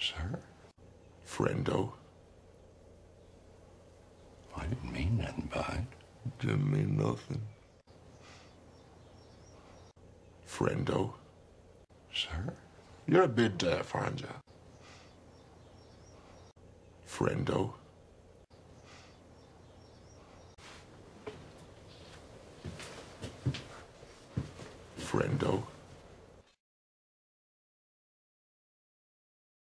Sir? Friendo. I didn't mean nothing by it. Didn't mean nothing. Friendo. Sir? You're a bit deaf, aren't you? Friendo. Friendo.